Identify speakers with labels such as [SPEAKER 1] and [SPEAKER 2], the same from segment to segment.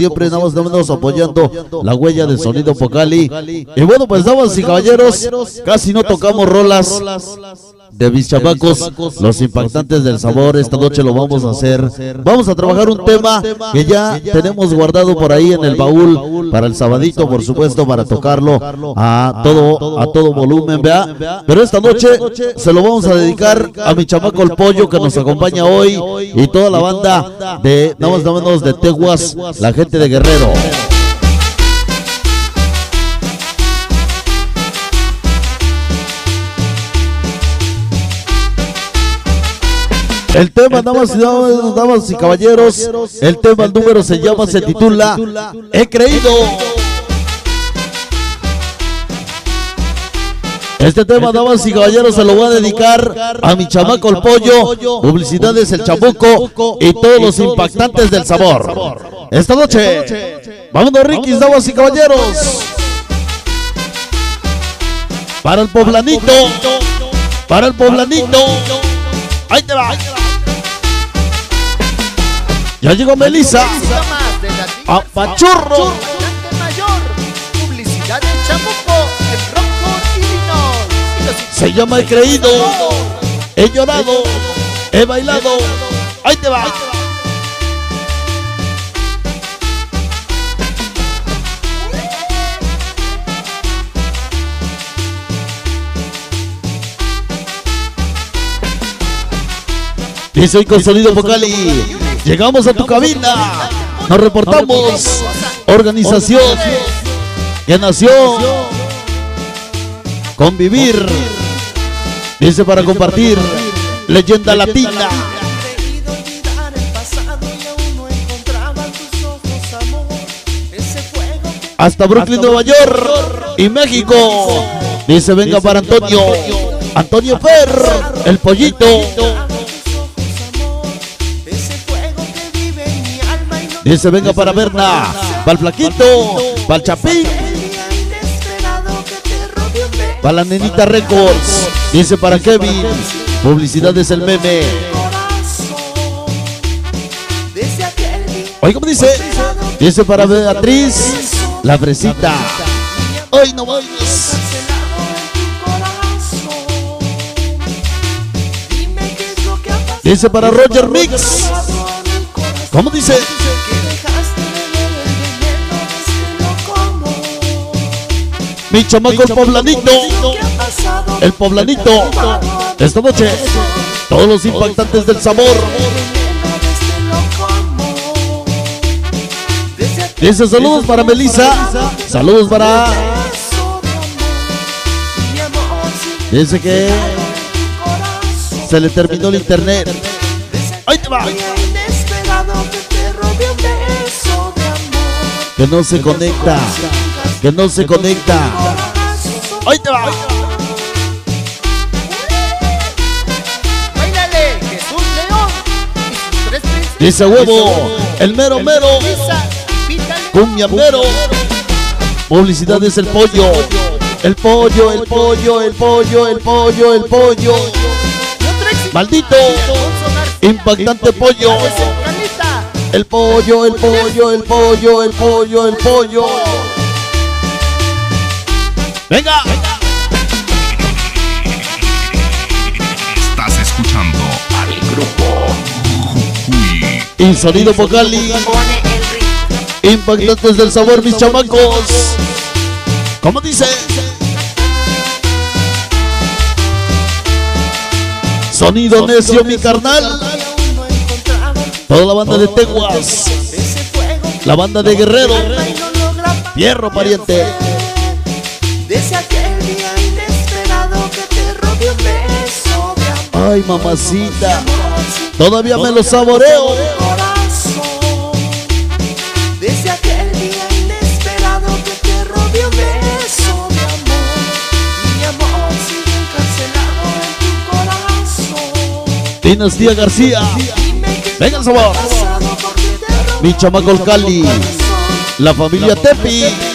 [SPEAKER 1] siempre estamos estamos apoyando la huella de sonido Pocali. Y bueno, pues damas y caballeros, casi no tocamos rolas de mis chamacos, los impactantes del sabor. Esta noche lo vamos a hacer. Vamos a trabajar un tema que ya tenemos guardado por ahí en el baúl para el sabadito, por supuesto, para tocarlo a todo a todo volumen, vea. Pero esta noche se lo vamos a dedicar a mi chamaco el pollo que nos acompaña hoy y toda la banda de nada más nada menos de Teguas, la gente de Guerrero. El tema, damas y, damas, y caballeros, el tema, el número se llama, se titula He creído. Este tema, damas y caballeros, se lo voy a dedicar a mi chamaco el pollo, publicidades el chamuco y todos los impactantes del sabor. Esta noche, vámonos Rikis, damas y caballeros. Para el poblanito, para el poblanito. Ahí te va. Ya llegó Melissa. A Pachurro.
[SPEAKER 2] mayor. Publicidad de Chamuco, el Rockford, Illinois. Y
[SPEAKER 1] Se llama He creído. He llorado. He bailado. Ahí te va. Dice hoy con sonido vocal y llegamos a tu cabina. Nos reportamos. Organización que nació convivir. Dice para compartir. Leyenda latina. Hasta Brooklyn, Nueva York y México. Dice venga para Antonio. Antonio Fer, el pollito. Dice venga para Berna. Para el flaquito. Para el chapín. Para la nenita Records. Dice para Kevin. Publicidades el meme. Oye, ¿cómo dice? Dice para Beatriz. La fresita. Hoy no vayas.
[SPEAKER 2] es
[SPEAKER 1] Dice para Roger Mix. ¿Cómo dice? Mi chamaco el poblanito. El poblanito. Esta noche. Todos los impactantes del sabor. Dice saludos para Melissa. Saludos para. Dice que se le terminó el internet. Ahí te va.
[SPEAKER 2] Que
[SPEAKER 1] no se conecta. Que no se conecta. Te va.
[SPEAKER 2] Jesús León.
[SPEAKER 1] Dice huevo. El mero mero. Cumbia mero. Publicidades el pollo. El pollo, el pollo, el pollo, el pollo, el pollo. Maldito. Impactante pollo. El pollo, el pollo, el pollo, el pollo, el pollo. Venga.
[SPEAKER 3] Estás escuchando al grupo Jujuy.
[SPEAKER 1] Y sonido vocal y impactantes del sabor, mis chamacos. ¿Cómo dice? Sonido necio, mi carnal. Toda la banda de Teguas. La banda de Guerrero. Fierro, pariente.
[SPEAKER 2] Desde aquel día inesperado que te robé un beso de amor.
[SPEAKER 1] Ay, mamacita. Todavía me lo saboreo.
[SPEAKER 2] Desde aquel día inesperado que te robé un beso de amor. Y mi amor sigue encarcelado en tu corazón.
[SPEAKER 1] Dinastía García. Venga el sabor. Mi chamaco Cali. La familia Tepi.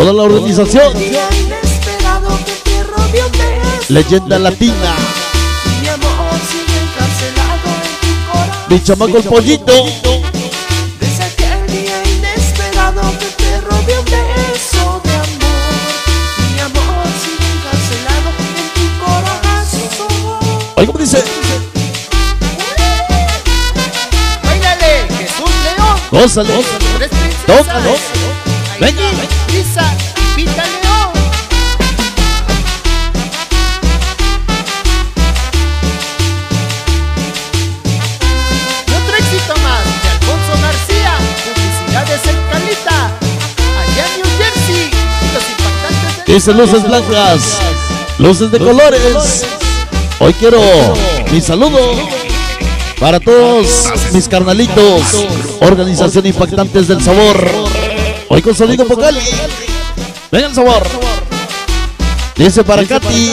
[SPEAKER 1] Toda la organización, leyenda latina.
[SPEAKER 2] Mi amor sigue encarcelado en tu corazón.
[SPEAKER 1] Mi chamaco el pollito,
[SPEAKER 2] Desde aquel día inesperado que te robé un beso de amor. Mi amor sigue encarcelado en tu corazón.
[SPEAKER 1] oye, ¿cómo dice?
[SPEAKER 4] Báilale, Jesús León.
[SPEAKER 1] Gózale. Tócalo.
[SPEAKER 4] Lisa y Pita León. Y otro éxito más de Alfonso García. Publicidades en Calita. Allá en New Jersey. Los impactantes de
[SPEAKER 1] dice luces blancas, luces de colores. Hoy quiero mi saludo para todos mis carnalitos, organización Impactantes del Sabor. Hoy con sonido vocal. Venga el sabor. Dice para Katy,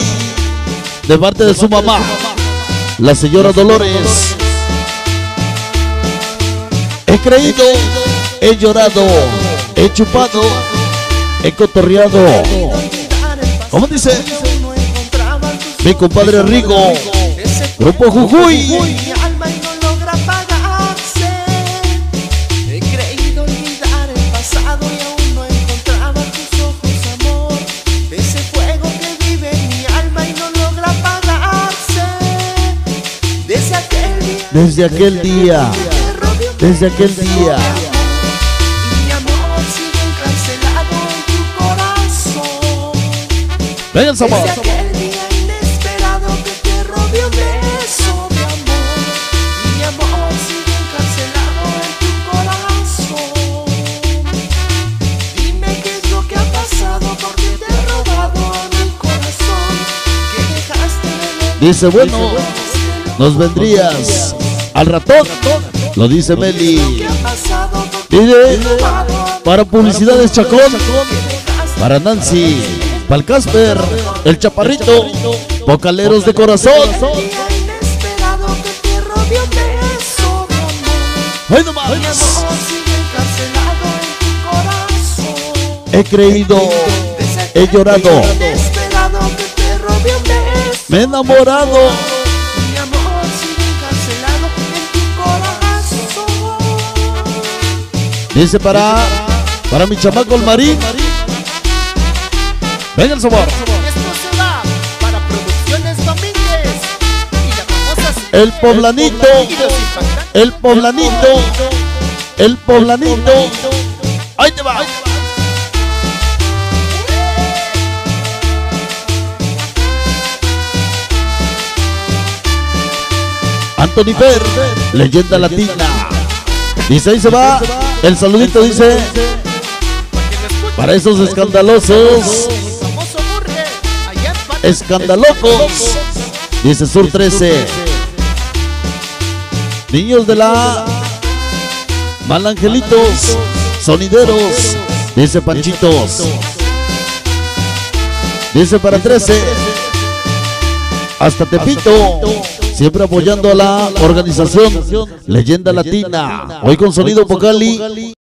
[SPEAKER 1] de parte de su mamá, la señora Dolores. He creído, he llorado, he chupado, he cotorreado. ¿Cómo dice? Mi compadre Rigo, Grupo Jujuy.
[SPEAKER 2] Robado a mi corazón. Que dejaste de ver
[SPEAKER 1] Dice, bueno, nos vendrías al ratón. Lo dice Meli.
[SPEAKER 2] ¿Qué ha pasado porque
[SPEAKER 1] Dice, para publicidades Chacón, para Nancy, para el Casper, el Chaparrito, Vocaleros de Corazón. ¡Ay, más! He creído, he llorado, me he enamorado. Dice para, para mi chamaco el marín. Venga el sabor. El poblanito, el poblanito, el poblanito. Ahí te va. Anthony Per, leyenda latina. Dice ahí se va. El saludito dice para esos escandalosos, escandalocos. Dice Sur 13. Niños de la Malangelitos, sonideros. Dice Panchitos. Dice para 13. Hasta Tepito. Siempre apoyando a la organización Leyenda Latina. Hoy con sonido Vocali